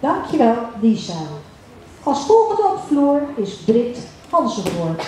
Dankjewel, Lisa. Als volgende op vloer is Brit Hansenvoort.